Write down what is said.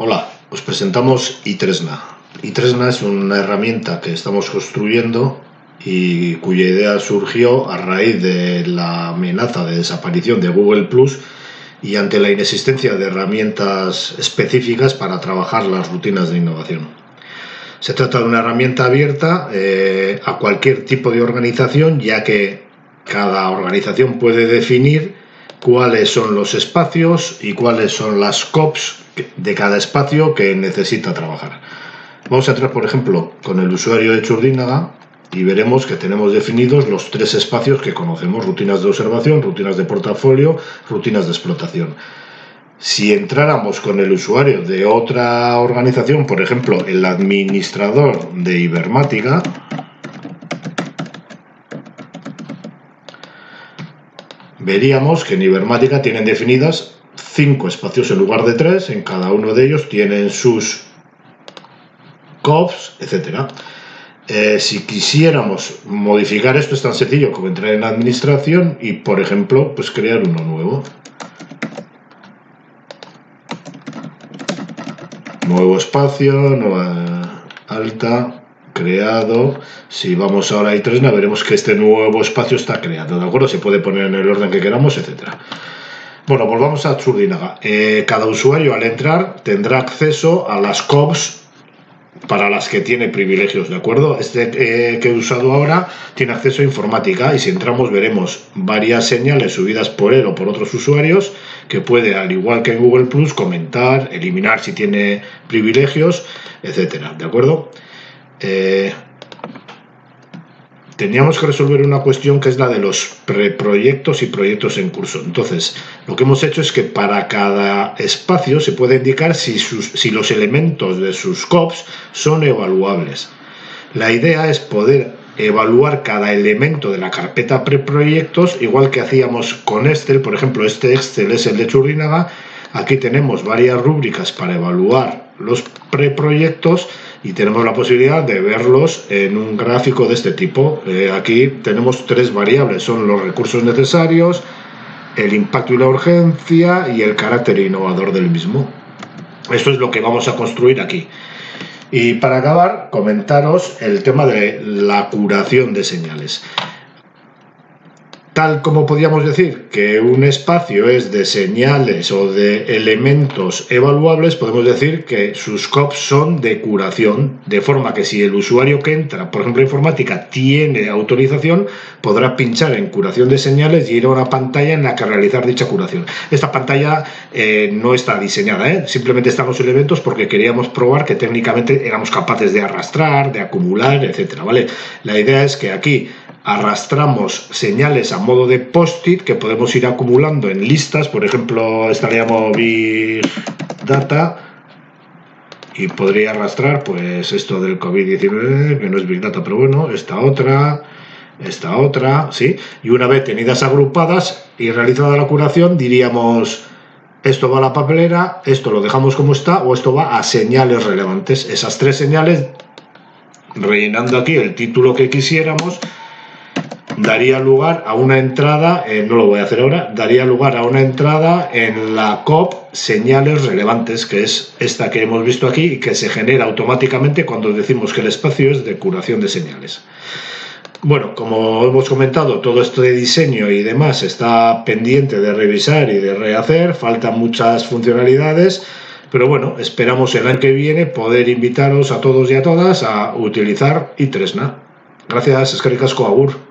Hola, os presentamos i3na. i3na es una herramienta que estamos construyendo y cuya idea surgió a raíz de la amenaza de desaparición de Google Plus y ante la inexistencia de herramientas específicas para trabajar las rutinas de innovación. Se trata de una herramienta abierta eh, a cualquier tipo de organización, ya que cada organización puede definir cuáles son los espacios y cuáles son las COPs de cada espacio que necesita trabajar. Vamos a entrar, por ejemplo, con el usuario de Churdínaga y veremos que tenemos definidos los tres espacios que conocemos, rutinas de observación, rutinas de portafolio, rutinas de explotación. Si entráramos con el usuario de otra organización, por ejemplo, el administrador de Ibermática, veríamos que en Ibermática tienen definidas cinco espacios en lugar de tres, en cada uno de ellos tienen sus COPs, etc. Eh, si quisiéramos modificar esto es tan sencillo como entrar en administración y, por ejemplo, pues crear uno nuevo. Nuevo espacio, nueva alta, creado. Si vamos ahora a i3, veremos que este nuevo espacio está creado, ¿de acuerdo? Se puede poner en el orden que queramos, etcétera. Bueno, volvamos a Churdinaga. Eh, cada usuario al entrar tendrá acceso a las COBs para las que tiene privilegios, ¿de acuerdo? Este eh, que he usado ahora tiene acceso a informática y si entramos veremos varias señales subidas por él o por otros usuarios que puede, al igual que en Google Plus, comentar, eliminar si tiene privilegios, etcétera, ¿de acuerdo? Eh, teníamos que resolver una cuestión que es la de los preproyectos y proyectos en curso. Entonces, lo que hemos hecho es que para cada espacio se puede indicar si, si los elementos de sus COPs son evaluables. La idea es poder evaluar cada elemento de la carpeta preproyectos, igual que hacíamos con Excel, por ejemplo, este Excel es el de Churrinaga, aquí tenemos varias rúbricas para evaluar los preproyectos y tenemos la posibilidad de verlos en un gráfico de este tipo. Eh, aquí tenemos tres variables, son los recursos necesarios, el impacto y la urgencia y el carácter innovador del mismo. Esto es lo que vamos a construir aquí. Y para acabar, comentaros el tema de la curación de señales tal como podríamos decir que un espacio es de señales o de elementos evaluables, podemos decir que sus COPs son de curación, de forma que si el usuario que entra, por ejemplo, informática, tiene autorización, podrá pinchar en curación de señales y ir a una pantalla en la que realizar dicha curación. Esta pantalla eh, no está diseñada, ¿eh? simplemente están los elementos porque queríamos probar que técnicamente éramos capaces de arrastrar, de acumular, etcétera, ¿vale? La idea es que aquí arrastramos señales a modo de post-it que podemos ir acumulando en listas, por ejemplo, esta le Big Data y podría arrastrar pues esto del COVID-19, que no es Big Data, pero bueno, esta otra, esta otra, ¿sí? Y una vez tenidas agrupadas y realizada la curación, diríamos, esto va a la papelera, esto lo dejamos como está o esto va a señales relevantes. Esas tres señales, rellenando aquí el título que quisiéramos, daría lugar a una entrada, eh, no lo voy a hacer ahora, daría lugar a una entrada en la COP señales relevantes, que es esta que hemos visto aquí y que se genera automáticamente cuando decimos que el espacio es de curación de señales. Bueno, como hemos comentado, todo esto de diseño y demás está pendiente de revisar y de rehacer, faltan muchas funcionalidades, pero bueno, esperamos el año que viene poder invitaros a todos y a todas a utilizar i3Na. Gracias, Escaricasco Agur.